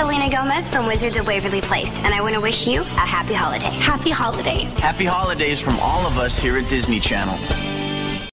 Selena Gomez from Wizards of Waverly Place, and I want to wish you a happy holiday. Happy holidays. Happy holidays from all of us here at Disney Channel.